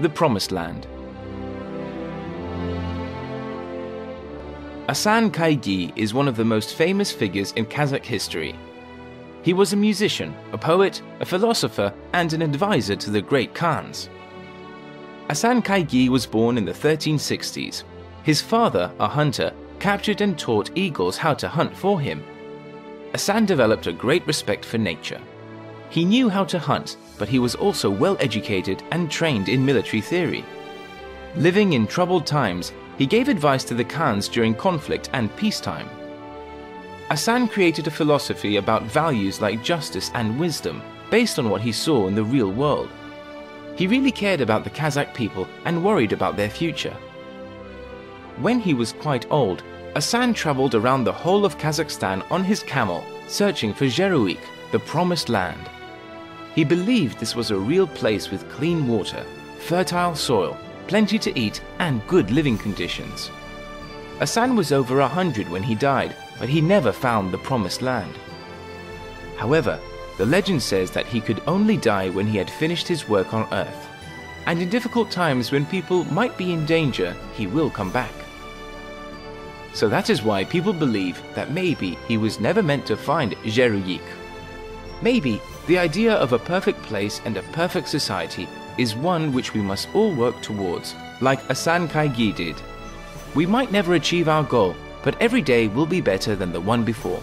the Promised Land. Asan Kaygi is one of the most famous figures in Kazakh history. He was a musician, a poet, a philosopher, and an advisor to the great Khans. Asan Kaygi was born in the 1360s. His father, a hunter, captured and taught eagles how to hunt for him. Asan developed a great respect for nature. He knew how to hunt, but he was also well educated and trained in military theory. Living in troubled times, he gave advice to the Khans during conflict and peacetime. Asan created a philosophy about values like justice and wisdom based on what he saw in the real world. He really cared about the Kazakh people and worried about their future. When he was quite old, Asan traveled around the whole of Kazakhstan on his camel, searching for Zheruyik, the promised land. He believed this was a real place with clean water, fertile soil, plenty to eat, and good living conditions. Asan was over a hundred when he died, but he never found the promised land. However, the legend says that he could only die when he had finished his work on Earth. And in difficult times when people might be in danger, he will come back. So that is why people believe that maybe he was never meant to find Zheruyik. Maybe the idea of a perfect place and a perfect society is one which we must all work towards, like Asan Kaygi did. We might never achieve our goal, but every day will be better than the one before.